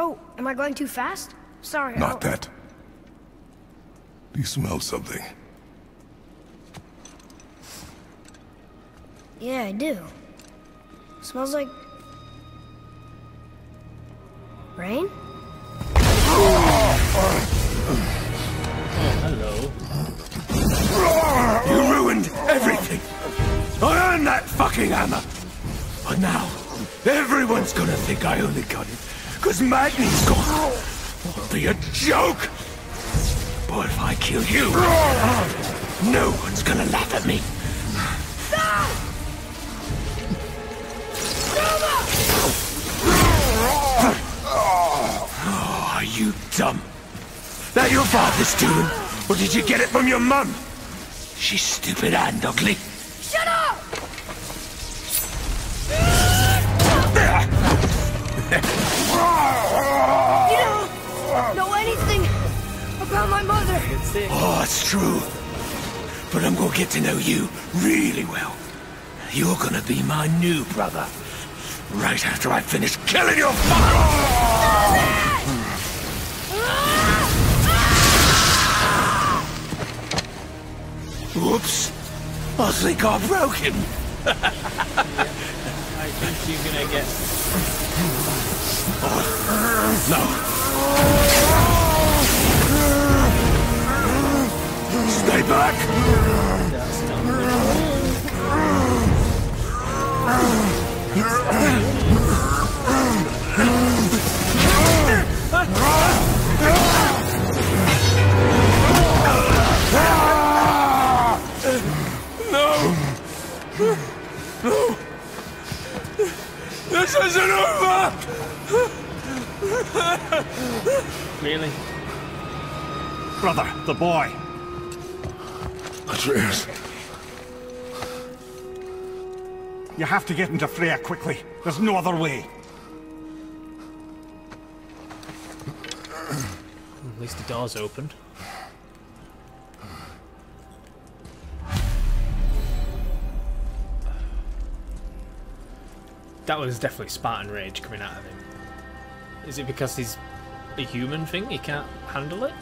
Oh, am I going too fast? Sorry. Not that. Do you smell something? Yeah, I do. Smells like... Rain? Hello. You ruined everything! I earned that fucking hammer! But now, everyone's gonna think I only got it, because Magni's gone! It'll be a joke! But if I kill you, no one's gonna laugh at me. Oh, are you dumb? That your father's doing? Or did you get it from your mum? She's stupid and ugly. My mother. Oh, it's true. But I'm gonna get to know you really well. You're gonna be my new brother. Right after I finish killing your father! Whoops. I think I broke him. I think you're gonna get. Stay back! Not good. This isn't over! Really? Brother, the boy. Atreus, You have to get into Freya quickly. There's no other way. At least the door's opened. That was definitely Spartan rage coming out of him. Is it because he's a human thing? He can't handle it?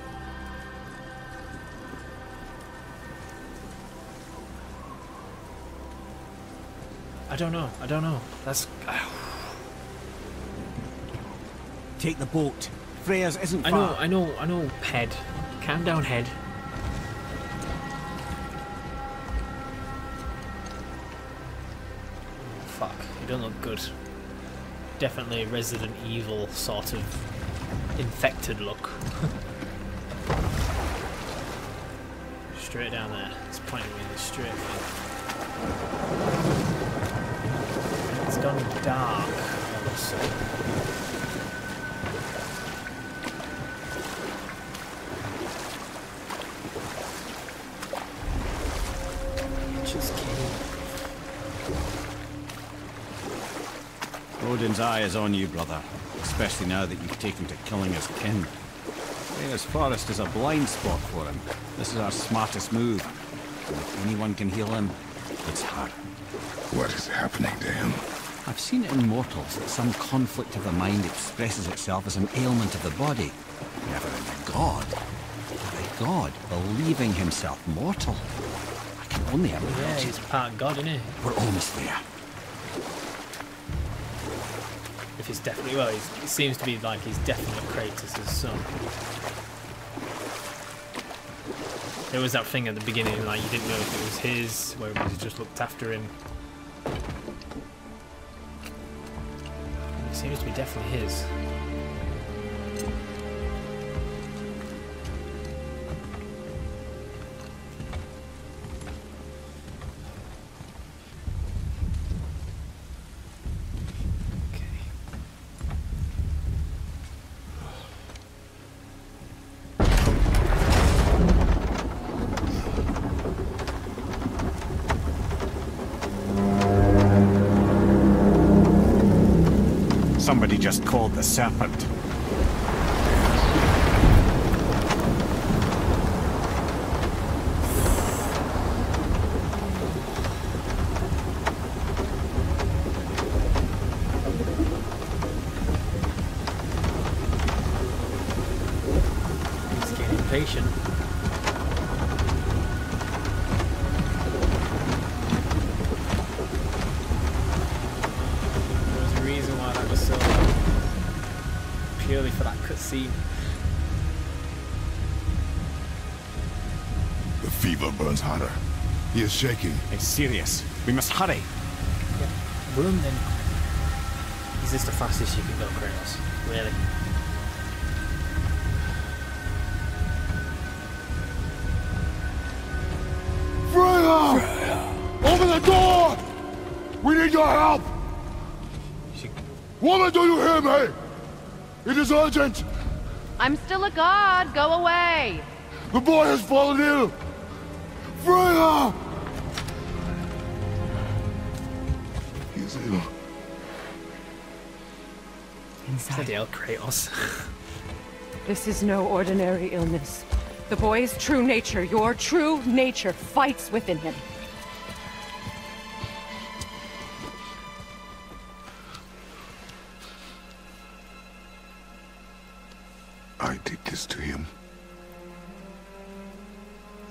I don't know. I don't know. That's. Take the boat. Freya's isn't far. I know. I know. I know. Head. Calm down, head. Oh, fuck. You don't look good. Definitely a Resident Evil sort of infected look. straight down there. It's pointing me in the straight thing. It's gone dark. all of a sudden. Just kidding. Odin's eye is on you, brother. Especially now that you've taken to killing his kin. Freya's forest is a blind spot for him. This is our smartest move. And if anyone can heal him, it's her. what is happening to him? I've seen it in mortals that some conflict of the mind expresses itself as an ailment of the body. Never in a god. But a god believing himself mortal. I can only imagine. Yeah, he's part god, isn't he? We're almost there. If he's definitely, well, he's, it seems to be like he's definitely Kratos' son. There was that thing at the beginning, like you didn't know if it was his, where he just looked after him. Seems to be definitely his. Somebody just called the serpent. is shaking. It's serious. We must hurry. Yeah. Room then. Is this the fastest you can go, Kratos? Really? Freya! Freya! Open the door! We need your help! She... Woman, do you hear me? It is urgent! I'm still a god! Go away! The boy has fallen ill! Bloody hell, Kratos. This is no ordinary illness. The boy's true nature, your true nature, fights within him. I did this to him.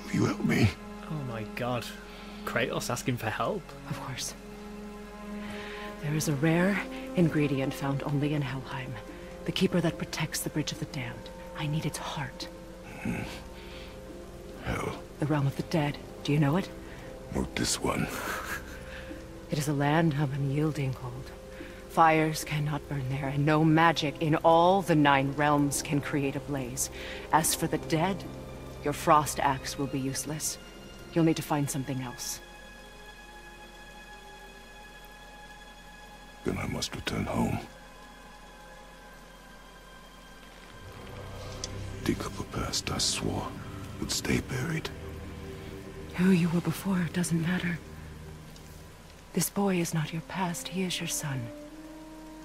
Will you help me? Oh my god. Kratos asking for help. Of course. There is a rare ingredient found only in Helheim. The keeper that protects the Bridge of the Damned. I need its heart. Hmm. Hell, The realm of the dead. Do you know it? not this one. It is a land of unyielding cold. Fires cannot burn there, and no magic in all the nine realms can create a blaze. As for the dead, your frost axe will be useless. You'll need to find something else. Then I must return home. Dig up a past I swore would stay buried. Who you were before doesn't matter. This boy is not your past, he is your son.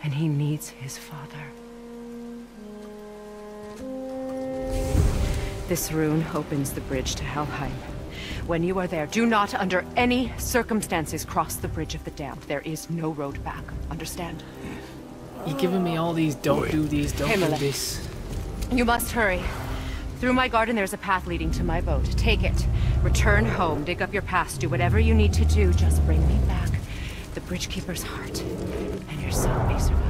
And he needs his father. This rune opens the bridge to Helheim. When you are there, do not under any circumstances cross the Bridge of the Damned. There is no road back. Understand? You're giving me all these don't do these, don't do this. You must hurry. Through my garden, there's a path leading to my boat. Take it. Return home, dig up your past, do whatever you need to do. Just bring me back the Bridgekeeper's heart, and your son may survive.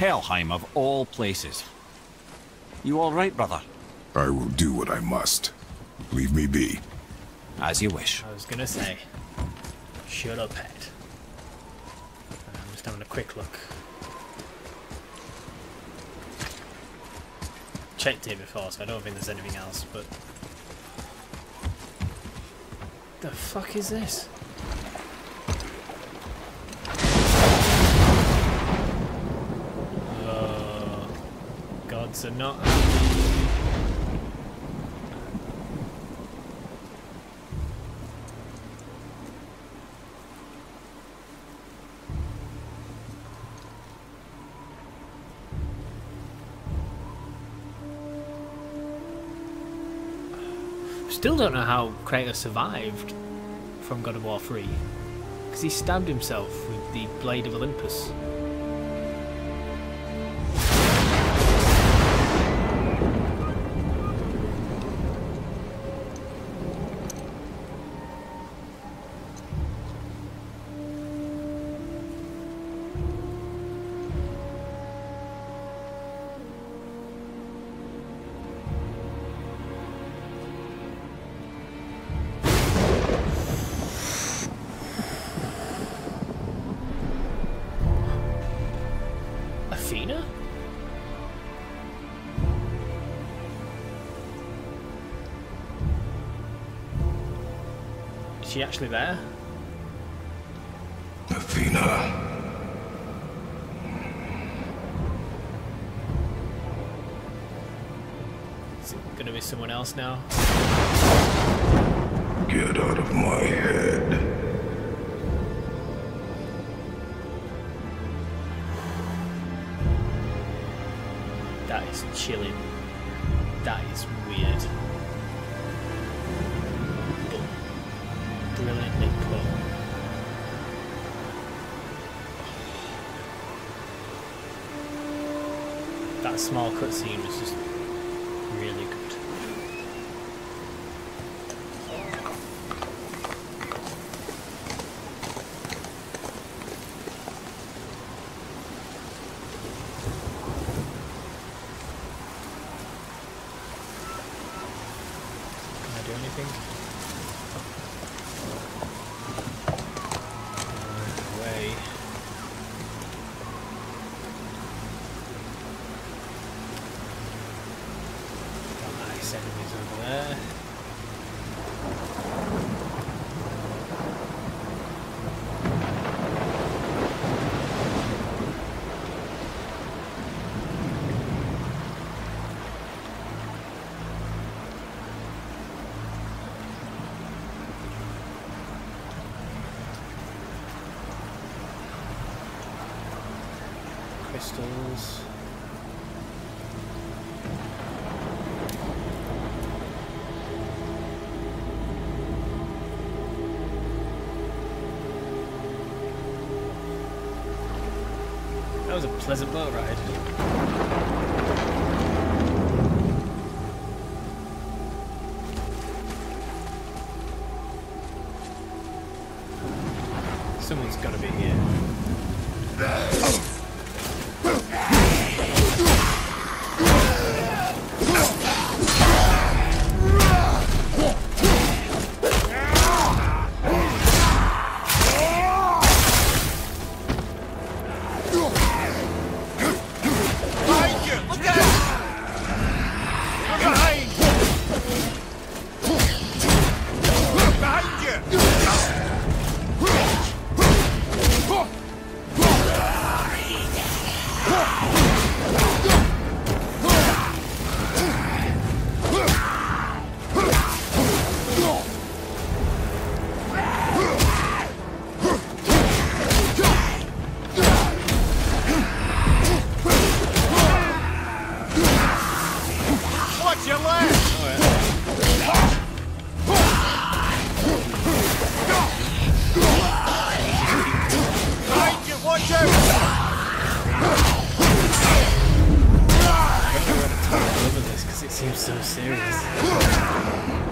Helheim of all places. You all right, brother? I will do what I must. Leave me be. As you wish. I was gonna say, shut up, head. I'm just having a quick look. Checked here before, so I don't think there's anything else, but... The fuck is this? Are not Still don't know how Kratos survived from God of War 3. Because he stabbed himself with the Blade of Olympus. She actually there? Athena. Is it gonna be someone else now? Get out of my head. That is chilling. That is weird. small cutscene was just pleasant boat ride. Because it seems so serious.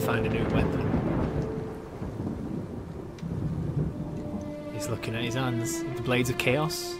to find a new weapon. He's looking at his hands. The Blades of Chaos.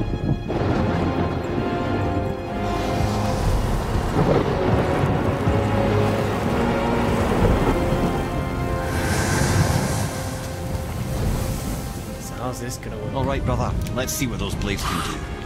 This gonna work? All right, brother. Let's see what those blades can do.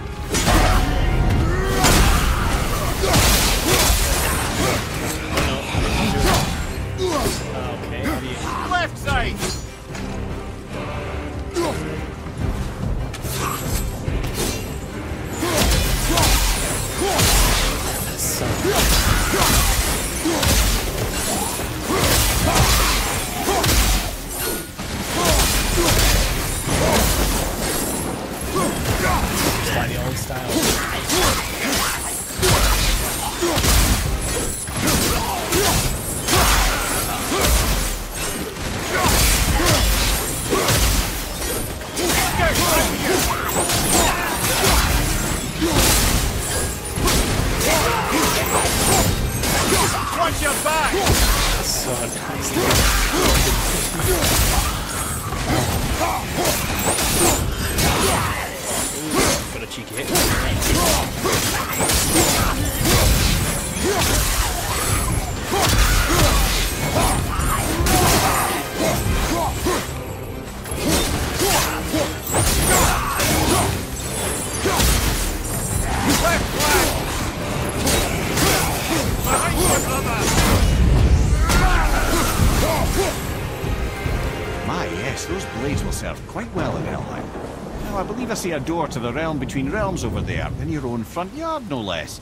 A door to the realm between realms over there, in your own front yard, no less.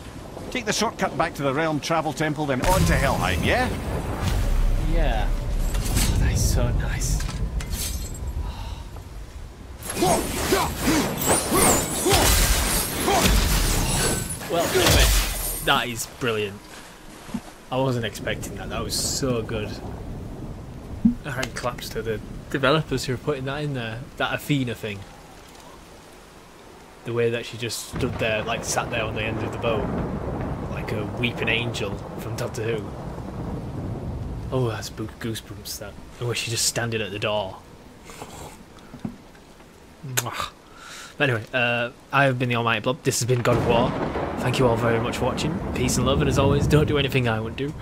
Take the shortcut back to the realm travel temple, then on to Helheim, yeah? Yeah. That is so nice. Well, anyway, that is brilliant. I wasn't expecting that. That was so good. Hand claps to the developers who are putting that in there. That Athena thing. The way that she just stood there, like sat there on the end of the boat, like a weeping angel from Doctor Who. Oh, that's goosebumps. That. And where she's just standing at the door. But anyway, uh, I have been the Almighty Blob. This has been God of War. Thank you all very much for watching. Peace and love, and as always, don't do anything I wouldn't do.